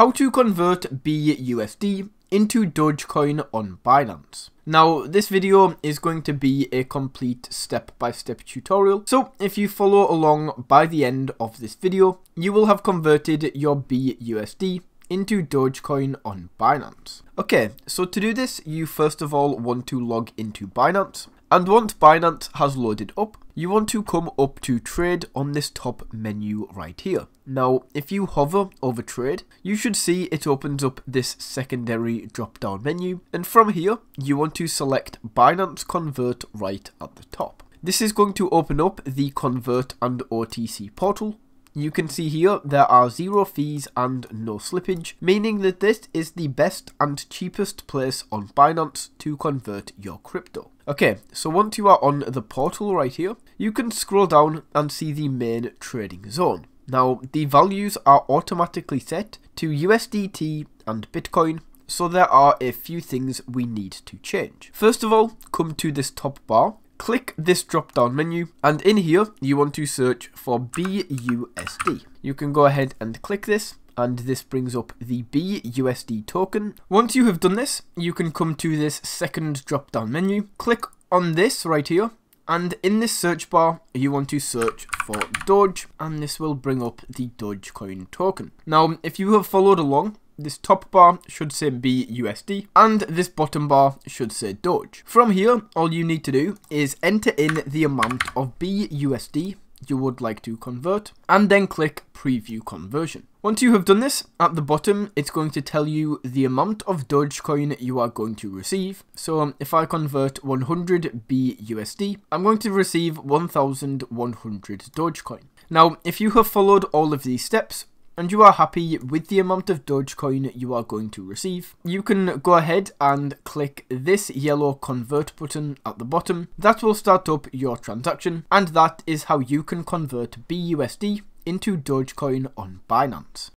how to convert BUSD into Dogecoin on Binance. Now, this video is going to be a complete step-by-step -step tutorial, so if you follow along by the end of this video, you will have converted your BUSD into Dogecoin on Binance. Okay, so to do this, you first of all want to log into Binance, and once Binance has loaded up, you want to come up to trade on this top menu right here. Now, if you hover over trade, you should see it opens up this secondary drop down menu. And from here, you want to select Binance Convert right at the top. This is going to open up the Convert and OTC portal, you can see here there are zero fees and no slippage, meaning that this is the best and cheapest place on Binance to convert your crypto. Okay, so once you are on the portal right here, you can scroll down and see the main trading zone. Now, the values are automatically set to USDT and Bitcoin, so there are a few things we need to change. First of all, come to this top bar click this drop down menu and in here you want to search for BUSD. You can go ahead and click this and this brings up the BUSD token. Once you have done this, you can come to this second drop down menu, click on this right here and in this search bar, you want to search for Doge, and this will bring up the Dogecoin token. Now, if you have followed along, this top bar should say BUSD and this bottom bar should say Doge. From here, all you need to do is enter in the amount of BUSD you would like to convert and then click preview conversion. Once you have done this, at the bottom it's going to tell you the amount of Dogecoin you are going to receive. So if I convert 100 BUSD, I'm going to receive 1100 Dogecoin. Now, if you have followed all of these steps, and you are happy with the amount of Dogecoin you are going to receive, you can go ahead and click this yellow convert button at the bottom. That will start up your transaction and that is how you can convert BUSD into Dogecoin on Binance.